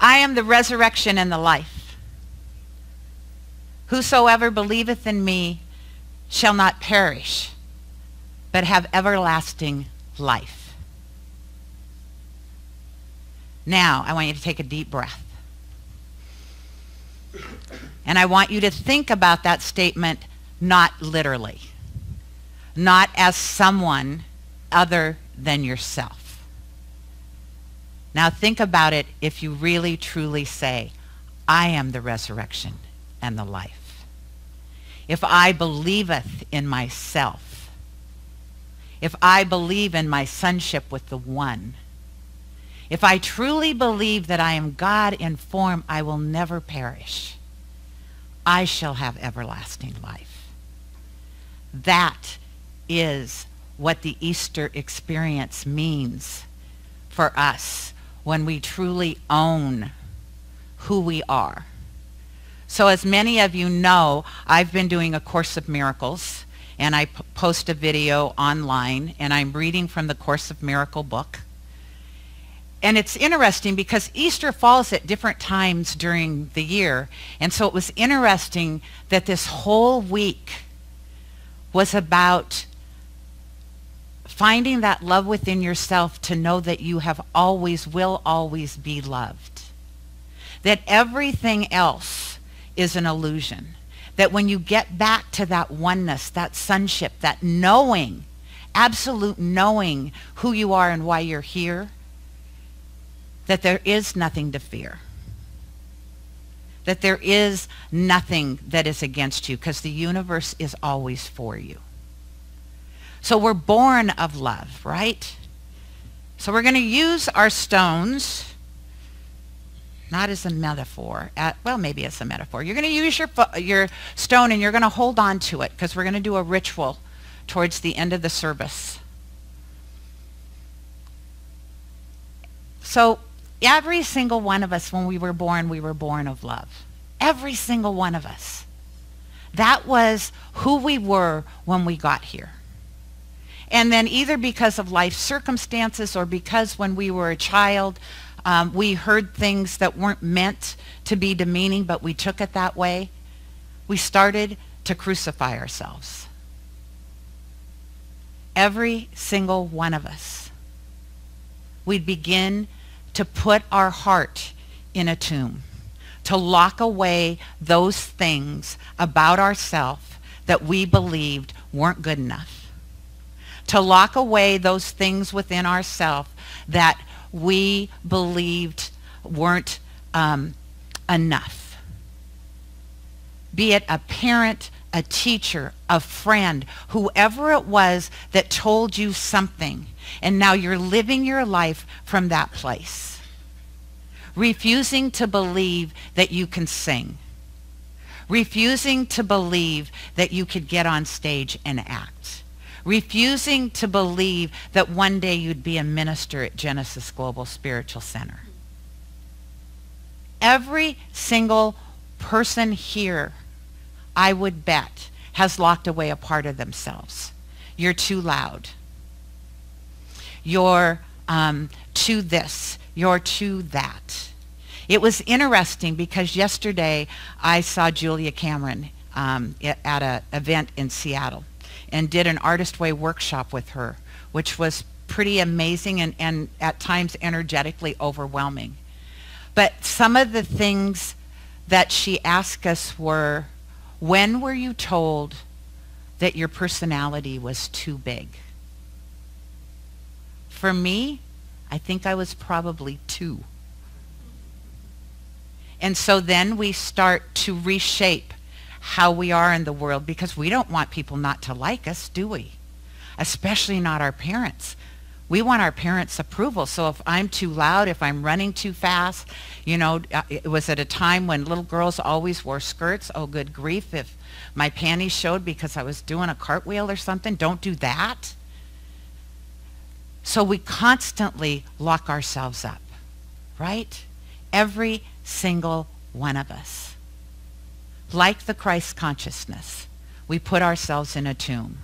I am the resurrection and the life. Whosoever believeth in me shall not perish, but have everlasting life. Now, I want you to take a deep breath. And I want you to think about that statement not literally, not as someone other than yourself. Now think about it if you really truly say, I am the resurrection and the life. If I believeth in myself, if I believe in my sonship with the one, if I truly believe that I am God in form, I will never perish. I shall have everlasting life. That is what the Easter experience means for us when we truly own who we are. So as many of you know, I've been doing A Course of Miracles, and I post a video online, and I'm reading from the Course of Miracle book. And it's interesting because Easter falls at different times during the year. And so it was interesting that this whole week was about finding that love within yourself to know that you have always, will always be loved. That everything else is an illusion. That when you get back to that oneness, that sonship, that knowing, absolute knowing who you are and why you're here, that there is nothing to fear. That there is nothing that is against you because the universe is always for you. So we're born of love, right? So we're going to use our stones, not as a metaphor. At, well, maybe as a metaphor. You're going to use your, your stone and you're going to hold on to it because we're going to do a ritual towards the end of the service. So Every single one of us, when we were born, we were born of love. Every single one of us. That was who we were when we got here. And then either because of life circumstances or because when we were a child, um, we heard things that weren't meant to be demeaning, but we took it that way, we started to crucify ourselves. Every single one of us. We'd begin to put our heart in a tomb, to lock away those things about ourselves that we believed weren't good enough, to lock away those things within ourselves that we believed weren't um, enough. Be it a parent, a teacher, a friend, whoever it was that told you something and now you're living your life from that place. Refusing to believe that you can sing. Refusing to believe that you could get on stage and act. Refusing to believe that one day you'd be a minister at Genesis Global Spiritual Center. Every single person here, I would bet, has locked away a part of themselves. You're too loud you're um, to this, you're to that. It was interesting because yesterday I saw Julia Cameron um, at an event in Seattle and did an Artist Way workshop with her, which was pretty amazing and, and at times energetically overwhelming. But some of the things that she asked us were, when were you told that your personality was too big? For me, I think I was probably two. And so then we start to reshape how we are in the world because we don't want people not to like us, do we? Especially not our parents. We want our parents' approval. So if I'm too loud, if I'm running too fast, you know, uh, it was at a time when little girls always wore skirts. Oh, good grief, if my panties showed because I was doing a cartwheel or something, don't do that. So we constantly lock ourselves up, right? Every single one of us. Like the Christ consciousness, we put ourselves in a tomb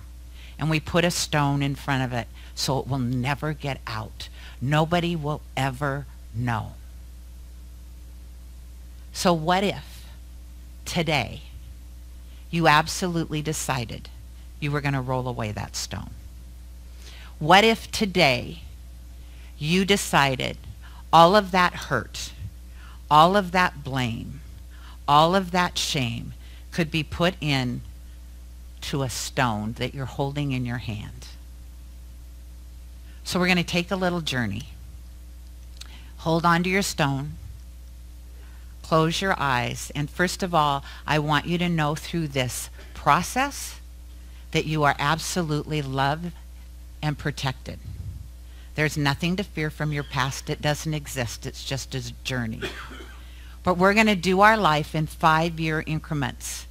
and we put a stone in front of it so it will never get out. Nobody will ever know. So what if today you absolutely decided you were going to roll away that stone? What if today you decided all of that hurt, all of that blame, all of that shame could be put in to a stone that you're holding in your hand. So we're going to take a little journey. Hold on to your stone. Close your eyes. And first of all, I want you to know through this process that you are absolutely loved and protected. There's nothing to fear from your past. It doesn't exist. It's just a journey. But we're going to do our life in five-year increments.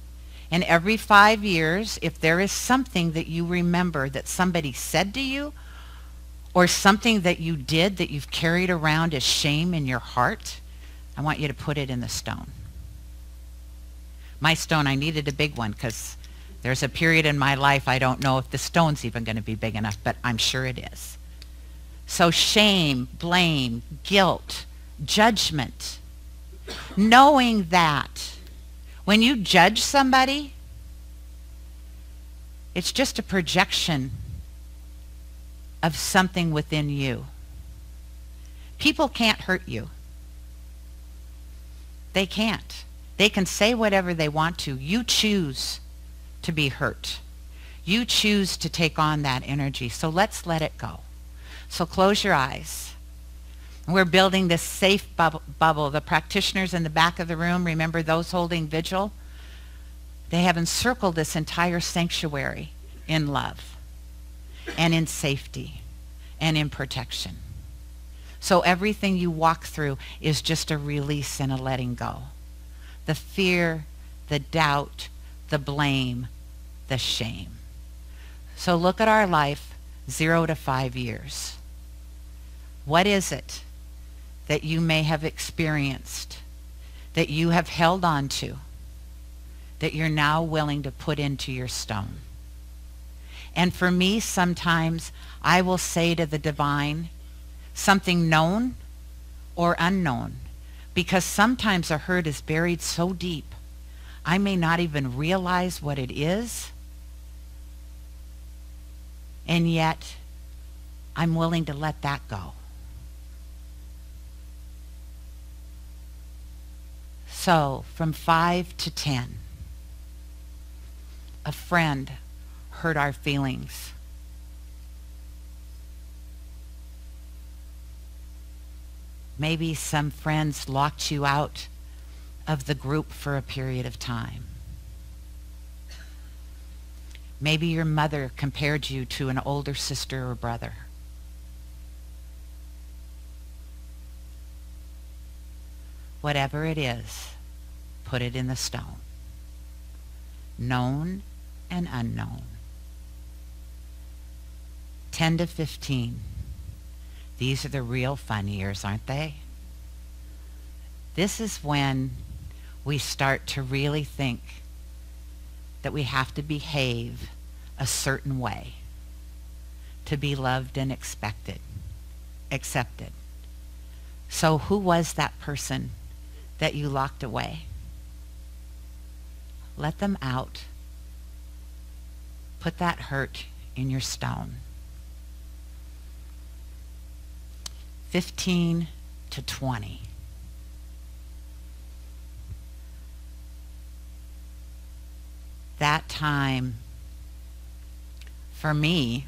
And every five years, if there is something that you remember that somebody said to you or something that you did that you've carried around as shame in your heart, I want you to put it in the stone. My stone, I needed a big one because there's a period in my life I don't know if the stone's even going to be big enough, but I'm sure it is. So shame, blame, guilt, judgment, knowing that when you judge somebody, it's just a projection of something within you. People can't hurt you. They can't. They can say whatever they want to. You choose to be hurt. You choose to take on that energy. So let's let it go. So close your eyes. We're building this safe bubble. The practitioners in the back of the room, remember those holding vigil? They have encircled this entire sanctuary in love and in safety and in protection. So everything you walk through is just a release and a letting go. The fear, the doubt, the blame, the shame. So look at our life zero to five years. What is it that you may have experienced, that you have held on to, that you're now willing to put into your stone. And for me, sometimes I will say to the divine something known or unknown, because sometimes a hurt is buried so deep, I may not even realize what it is, and yet I'm willing to let that go. So from 5 to 10, a friend hurt our feelings. Maybe some friends locked you out of the group for a period of time. Maybe your mother compared you to an older sister or brother. Whatever it is, put it in the stone. Known and unknown. 10 to 15. These are the real fun years, aren't they? This is when we start to really think that we have to behave a certain way to be loved and expected, accepted. So who was that person that you locked away? Let them out. Put that hurt in your stone. 15 to 20. That time, for me,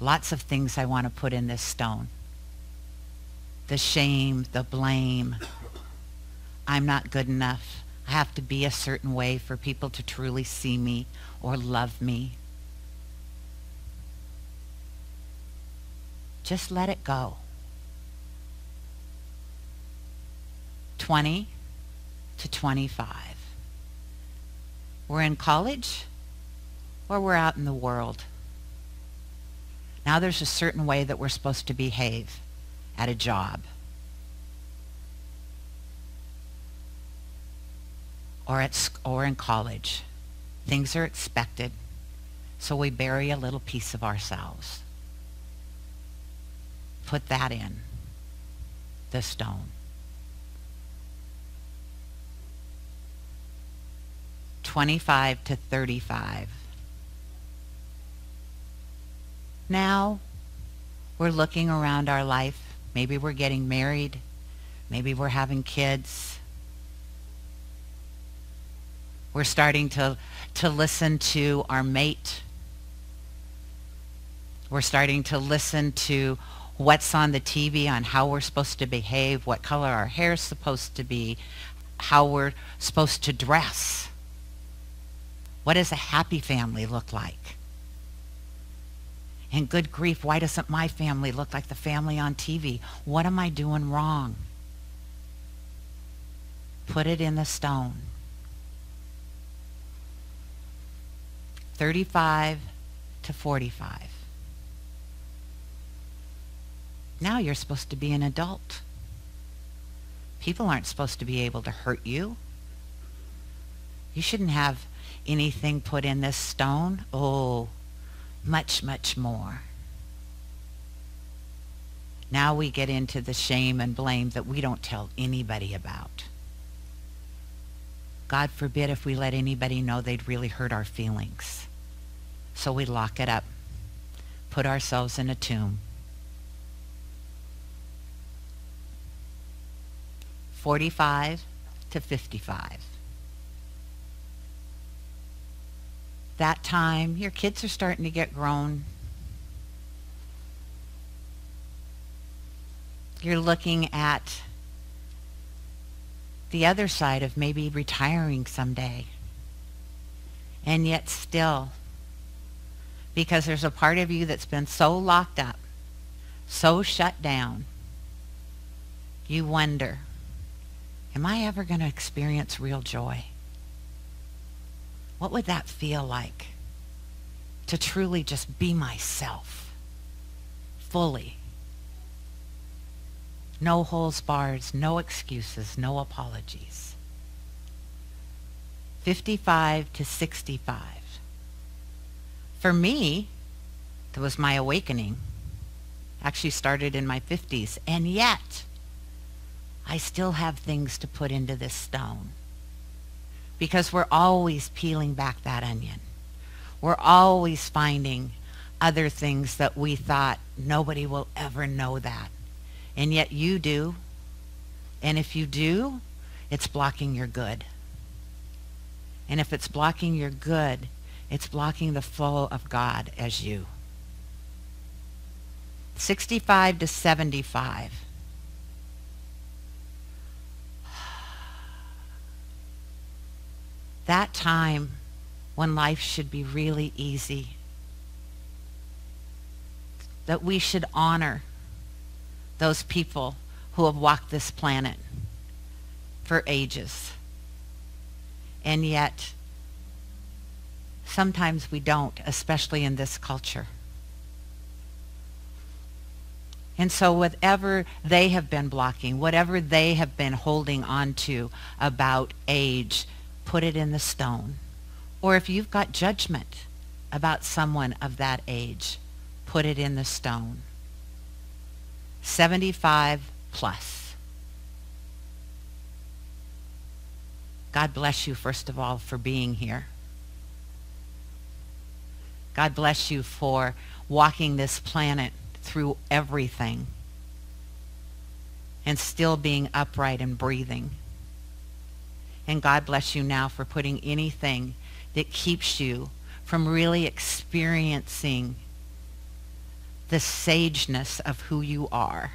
lots of things I want to put in this stone. The shame, the blame. I'm not good enough. I have to be a certain way for people to truly see me or love me. Just let it go. 20 to 25. We're in college or we're out in the world. Now there's a certain way that we're supposed to behave at a job. Or, at, or in college. Things are expected, so we bury a little piece of ourselves. Put that in the stone. 25 to 35. Now we're looking around our life. Maybe we're getting married. Maybe we're having kids. We're starting to, to listen to our mate. We're starting to listen to what's on the TV on how we're supposed to behave, what color our hair is supposed to be, how we're supposed to dress. What does a happy family look like? And good grief, why doesn't my family look like the family on TV? What am I doing wrong? Put it in the stone. 35 to 45. Now you're supposed to be an adult. People aren't supposed to be able to hurt you. You shouldn't have anything put in this stone. Oh, much, much more. Now we get into the shame and blame that we don't tell anybody about. God forbid if we let anybody know they'd really hurt our feelings. So we lock it up, put ourselves in a tomb. 45 to 55. That time, your kids are starting to get grown. You're looking at the other side of maybe retiring someday. And yet still, because there's a part of you that's been so locked up, so shut down, you wonder, am I ever going to experience real joy? What would that feel like to truly just be myself fully? No holes bars, no excuses, no apologies. 55 to 65. For me, that was my awakening. Actually started in my 50s. And yet, I still have things to put into this stone. Because we're always peeling back that onion. We're always finding other things that we thought nobody will ever know that. And yet you do. And if you do, it's blocking your good. And if it's blocking your good, it's blocking the flow of God as you. 65 to 75. That time when life should be really easy. That we should honor those people who have walked this planet for ages. And yet, sometimes we don't, especially in this culture. And so whatever they have been blocking, whatever they have been holding on to about age, put it in the stone. Or if you've got judgment about someone of that age, put it in the stone. 75 plus. God bless you, first of all, for being here. God bless you for walking this planet through everything and still being upright and breathing. And God bless you now for putting anything that keeps you from really experiencing the sageness of who you are.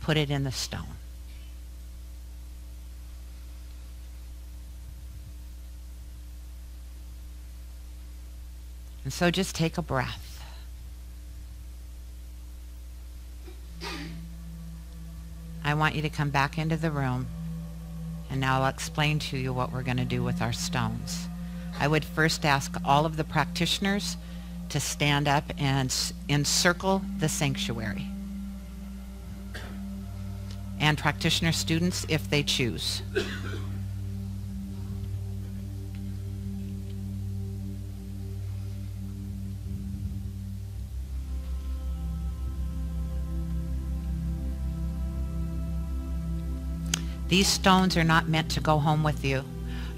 Put it in the stone. And so just take a breath. I want you to come back into the room and now I'll explain to you what we're going to do with our stones. I would first ask all of the practitioners to stand up and encircle the sanctuary. And practitioner students if they choose. These stones are not meant to go home with you,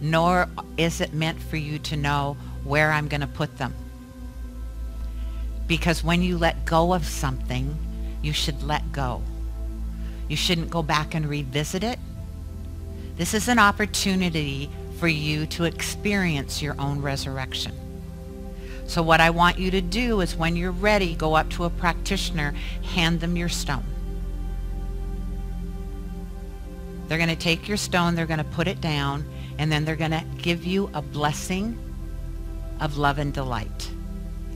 nor is it meant for you to know where I'm going to put them. Because when you let go of something, you should let go. You shouldn't go back and revisit it. This is an opportunity for you to experience your own resurrection. So what I want you to do is when you're ready, go up to a practitioner, hand them your stone. They're going to take your stone, they're going to put it down, and then they're going to give you a blessing of love and delight.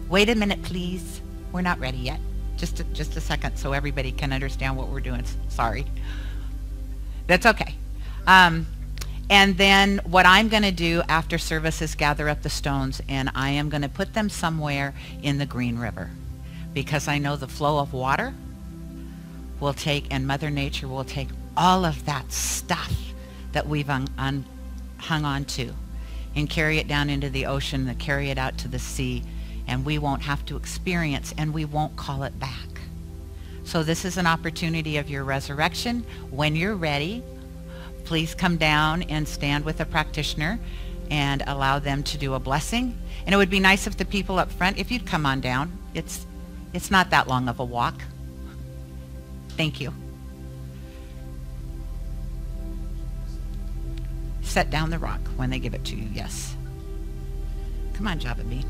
Wait a minute, please. We're not ready yet. Just a, just a second so everybody can understand what we're doing. Sorry. That's okay. Um, and then what I'm going to do after service is gather up the stones and I am going to put them somewhere in the Green River because I know the flow of water will take and Mother Nature will take all of that stuff that we've un, un, hung on to and carry it down into the ocean and carry it out to the sea and we won't have to experience and we won't call it back. So this is an opportunity of your resurrection. When you're ready, please come down and stand with a practitioner and allow them to do a blessing. And it would be nice if the people up front, if you'd come on down. It's, it's not that long of a walk. Thank you. Set down the rock when they give it to you, yes. Come on, Java Bean.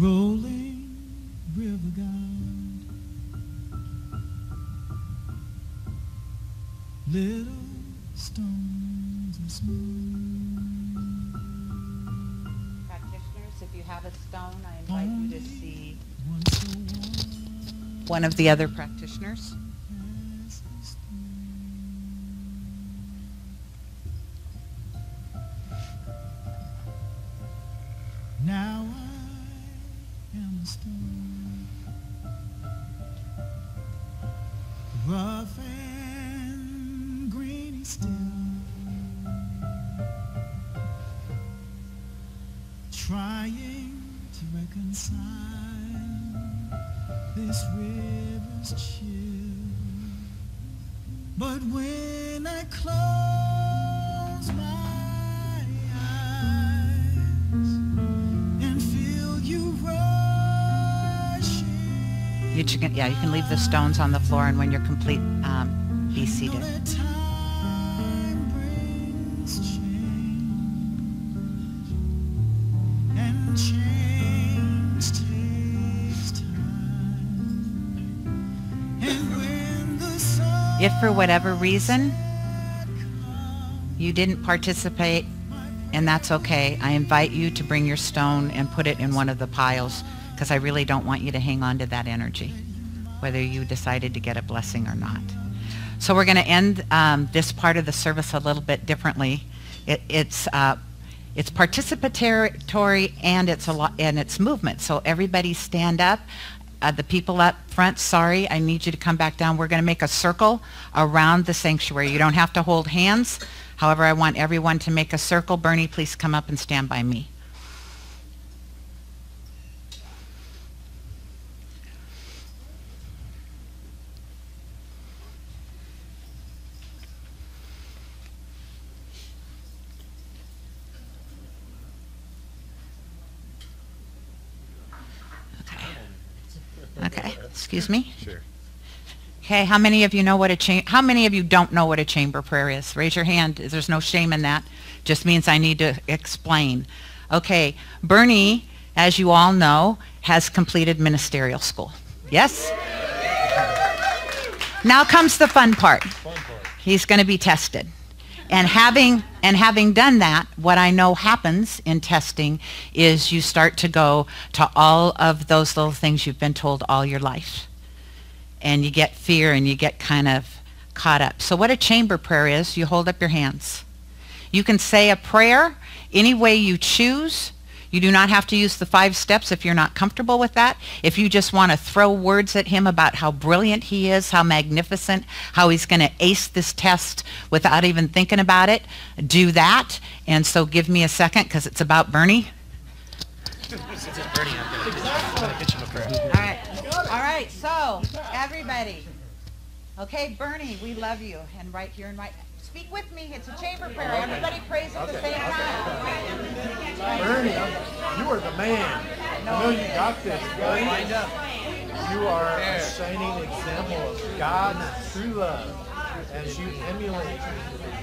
Rolling river god little stones are smooth. Practitioners, if you have a stone, I invite you to see one so one of the other practitioners. Trying to reconcile this river's chill. But when I close my eyes and feel you rushing, You can, yeah, you can leave the stones on the floor, and when you're complete, um, be seated. If for whatever reason you didn't participate, and that's okay, I invite you to bring your stone and put it in one of the piles because I really don't want you to hang on to that energy. whether you decided to get a blessing or not. So we're going to end um, this part of the service a little bit differently. It, it's uh, it's participatory and it's a lot and it's movement. So everybody stand up. Uh, the people up front, sorry, I need you to come back down. We're going to make a circle around the sanctuary. You don't have to hold hands. However, I want everyone to make a circle. Bernie, please come up and stand by me. Okay, excuse me. Sure. Okay, how many of you know what a cha- how many of you don't know what a chamber prayer is? Raise your hand. There's no shame in that. Just means I need to explain. Okay, Bernie, as you all know, has completed ministerial school. Yes? Now comes the fun part. Fun part. He's going to be tested. And having and having done that, what I know happens in testing is you start to go to all of those little things you've been told all your life. And you get fear and you get kind of caught up. So what a chamber prayer is, you hold up your hands. You can say a prayer any way you choose. You do not have to use the five steps if you're not comfortable with that. If you just want to throw words at him about how brilliant he is, how magnificent, how he's going to ace this test without even thinking about it, do that. And so give me a second because it's about Bernie. Bernie. All right. All right. So everybody. Okay, Bernie, we love you. And right here and right. Speak with me. It's a chamber prayer. Everybody prays at the same time. Bernie, you are the man. I know you got this, Bernie. You are a shining example of God's true love as you emulate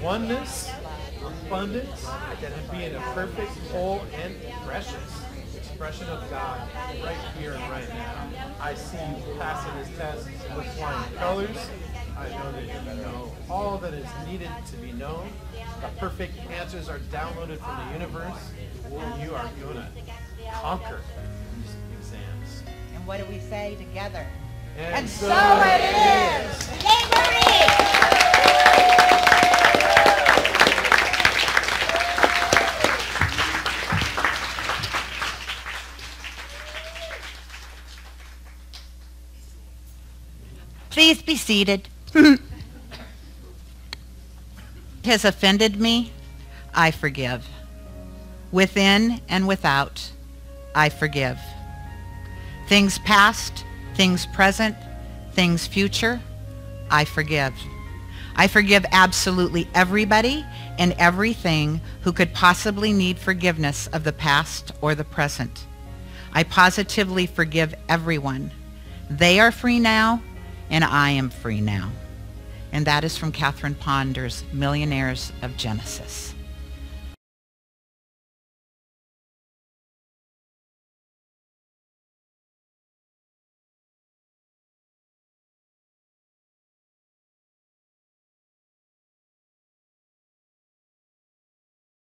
oneness, abundance, and being a perfect, whole, and precious expression of God right here and right now. I see you passing this test with flying colors. I know that you know all that is needed to be known. The perfect answers are downloaded from the universe, and you are going to conquer these exams. And what do we say together? And, And so it is. Yay, Bernie! Please be seated. Has offended me, I forgive. Within and without, I forgive. Things past, things present, things future, I forgive. I forgive absolutely everybody and everything who could possibly need forgiveness of the past or the present. I positively forgive everyone. They are free now, and I am free now. And that is from Catherine Ponder's Millionaires of Genesis.